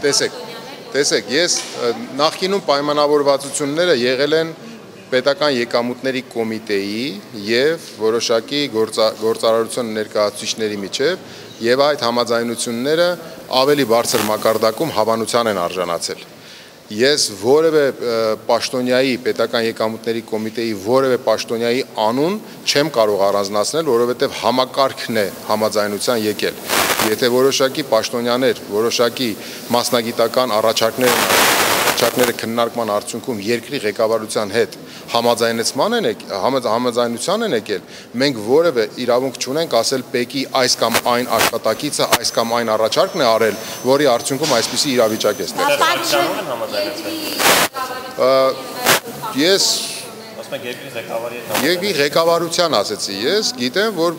Տեսեք, տեսեք, ես նախկինում պայմանավորվածությունները եղել են պետական եկամուտների կոմիտեի եւ որոշակի գործարարություն ներկայացուցիչների միջև եւ այդ համաձայնությունները ավելի բարձր մակարդակում հավանության են արժանացել ես որևէ պաշտոնյայի պետական եկամուտների կոմիտեի որևէ պաշտոնյայի անուն չեմ կարող առանձնացնել, որովհետև համակարգն է համաձայնության եկել։ Եթե որոշակի պաշտոնյաներ, որոշակի մասնագիտական առաջարկներ առաջարկները քննարկման արդյունքում երկրի ղեկավարության հետ համաձայնեցման են համաձայնության են եկել, մենք որևէ իրավունք չունենք ասել ՊԵԿ-ի այս կամ այն աշխատակիցը այս կամ այն առաջարկն է արել, որի արդյունքում այսպիսի իրավիճակ է ստեղծվել։ Ես Երկրի ղեկավարության ասեցի ես, գիտեմ, որ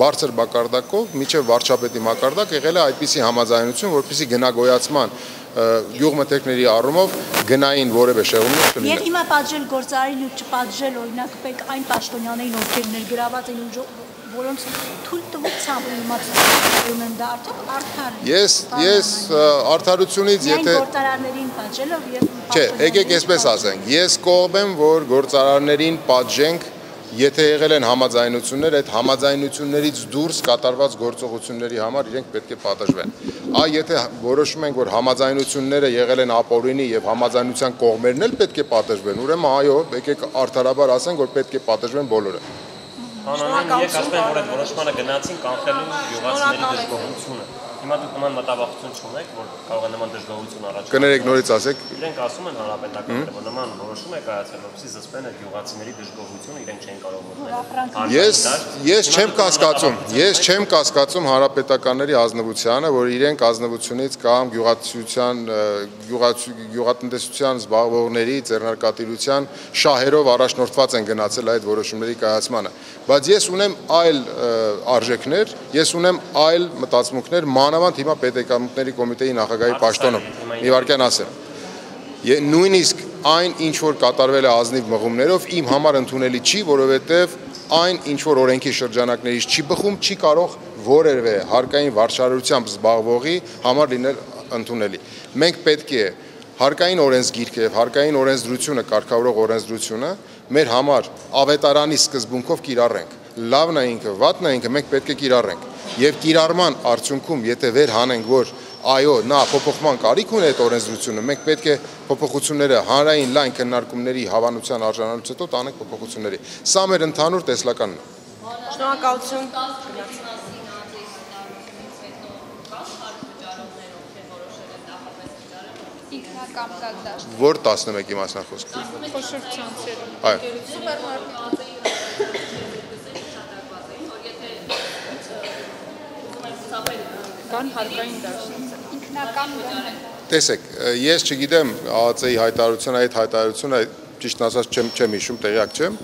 բարձր մակարդակով միջև վարչապետի մակարդակ եղել է այդպիսի համաձայնություն, որպեսի գնագոյացման գյուղմթերքների առումով գնային որևէ շեղումներ չլինեն։ Եվ հիմա պատժել գործարարին ու չպատժել օրինակ պետք այն պաշտոնյաներին, ովքեր ներգրաված են ու որոնց թույլ տվությամբ իմացում են դա արդյոք արդար է։ Ես ես արդարությունից եթե գործարարներին պատժելով եւ Չէ, եկեք այսպես ասենք, ես կողմ եմ, որ գործարարներին պատժենք Եթե եղել են համաձայնություններ, այդ համաձայնություններից դուրս կատարված գործողությունների համար իրենք պետք է պատժվեն։ Այ եթե որոշում ենք, որ համաձայնությունները եղել են ապօրինի եւ համաձայնության կողմերն էլ պետք է պատժվեն, ուրեմն այո, եկեք արդարաբար ասենք, որ պետք է պատժվեն բոլորը։ Հանանեն եք ասում են, որ այդ որոշմանը գնացին կանխելու յուղացիների դժգոհությունը։ Հիմա դուք նման մտավախություն չունեք, որ կարող է նման դժգոհություն առաջ։ Կներեք նորից ասեք։ Իրենք ասում են հանրապետականները, որ նման որոշում է կայացել, որպեսզի զսպեն այդ յուղացիների դժգոհությունը, իրենք չեն կարող ոտնել։ Ես ես չեմ կասկածում, ես չեմ կասկածում հանրապետականների ազնվությանը, որ իրենք ազնվությունից կամ գյուղացիության գյուղատնտեսության զբաղվողների ձեռնարկատիրության շահերով առաջնորդված են գնացել այդ որոշումների կայացմանը։ Բայց ես ունեմ այլ արժեքներ, ես ունեմ այլ մտածմունքներ, մանավանդ հիմա պետեկամուտների կոմիտեի նախագահի պաշտոնում։ Մի վարքյան ասեմ։ Նույնիսկ այն ինչ որ կատարվել է ազնիվ մղումներով իմ համար ընդունելի չի, որովհետև այն ինչ որ օրենքի շրջանակներից չի բխում, չի կարող որևէ հարկային վարչարարությամբ զբաղվողի համար լինել ընդունելի։ Մենք պետք է հարկային օրենսգիրքը եւ հարկային օրենսդրությունը կարգավորող օրենսդրությունը մեր համար ավետարանի սկզբունքով կիրառենք։ Լավն է ինքը, վատն է ինքը, մենք պետք է կիրառենք եւ կիրառման արդյունքում եթե վեր հանենք որ այո նա փոփոխման կարիք ունի այդ օրենսդրությունը մենք պետք է փոփոխությունները հանրային լայն քննարկումների հավանության արժանանալուց հետո տանենք փոփոխությունների սա մեր ընդհանուր տեսլականն է շնորհակալություն ինքնակամ կակ դաշտ որ 11-ի մասնախոսք խոշոր ցանցերում այո սուպերմարկետի կան հարկային դաշտեր։ Ինքնական Տեսեք, ես չգիտեմ ԱԱՑ-ի հայտարարությունը, այդ հայտարարությունը ճիշտ ասած չեմ չեմ հիշում, տեղյակ չեմ։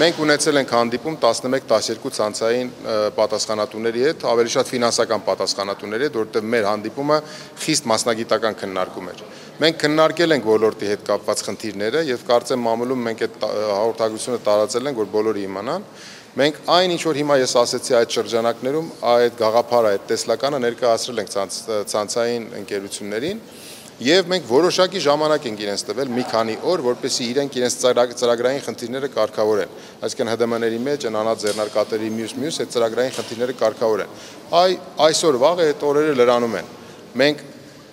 Մենք ունեցել ենք հանդիպում 11-12 ցանցային պատասխանատուների հետ, ավելի շատ ֆինանսական պատասխանատուների հետ, որովհետև մեր հանդիպումը խիստ մասնագիտական քննարկում էր։ Մենք քննարկել ենք ոլորտի հետ կապված խնդիրները եւ կարծեմ մամուլում մենք այդ հաղորդագրությունը տարածել ենք, որ բոլորը իմանան։ Մենք այն ինչ որ հիմա ես ասացի այդ շրջանակներում, այդ գաղափարը, այդ տեսլականը ներկայացրել ենք ցանցային ընկերություններին եւ մենք որոշակի ժամանակ ենք իրենց տվել մի քանի օր, որպեսզի իրենք իրենց ծրագրային խնդիրները կարգավորեն։ Այսինքն ՀԴՄ-ների մեջ անանած ձեռնարկատերի մյուս-մյուս այդ ծրագրային խնդիրները կարգավորեն։ Այ այսօր վաղը այդ օրերը լրանում են։ Մենք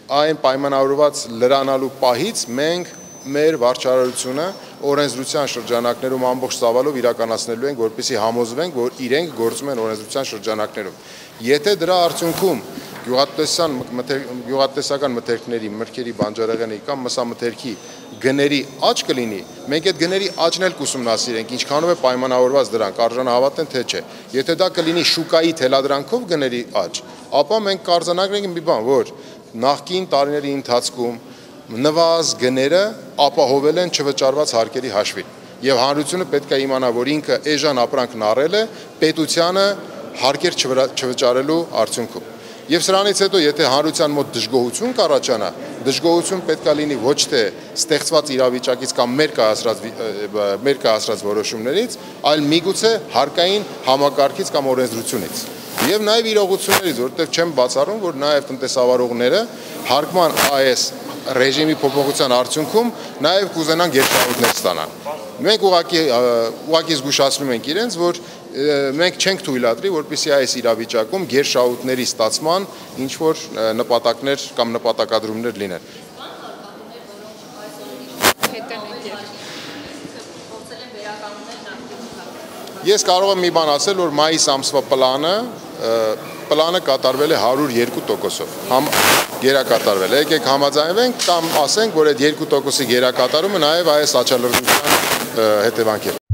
այն պայմանավորված լրանալու պահից մենք մեր վարչարարությունը օրենսդրության շրջանակներում ամբողջ ծավալով իրականացնելու ենք, որպեսզի համոզվենք, որ իրենք գործում են օրենսդրության շրջանակներում։ Եթե դրա արդյունքում գյուղատնտեսական գյուղատնտեսական մթերքների, մրգերի բանջարեղենի կամ մսամթերքի գների աճ կլինի, մենք այդ գների աճն էլ կուսումնասիրենք, ինչքանով է պայմանավորված դրանք, արժանահավատ են թե չէ։ Եթե դա կլինի շուկայի թելադրանքով գների աճ, ապա մենք կարձանագրենք մի բան, որ նախկին տարիների ընթացքում նվազ գները ապահովել են չվճարված հարկերի հաշվին։ Եվ հանրությունը պետք է իմանա, որ ինքը էժան ապրանքն առել է պետությանը հարկեր չվճարելու արդյունքում։ Եվ սրանից հետո եթե հանրության մոտ դժգոհություն կառաջանա, դժգոհություն պետքա լինի ոչ թե ստեղծված իրավիճակից կամ մեր կայացրած մեր կայացրած որոշումներից, այլ միգուցե հարկային համակարգից կամ օրենսդրությունից։ եւ նաեւ իրողություններից, որովհետեւ չեմ բացառում, որ նաեւ տնտեսավարողները հարկման AS ռեժիմի փոփոխության արդյունքում նաեւ կուզենան գերշահույթներ ստանալ։ Մենք ուղակի ուղակի զգուշացնում ենք իրենց, որ մենք չենք թույլատրի, որպեսզի այս իրավիճակում գերշահույթների ստացման ինչ որ նպատակներ կամ նպատակադրումներ լինեն։ Ես կարող եմ մի բան ասել, որ մայիս ամսվա պլանը պլանը կատարվել է 102%-ով։ Համ գերակատարվել Եկեք համաձայնվենք կամ ասենք, որ այդ 2%-ի գերակատարումը նաև այս աչալրջության հետևանք է։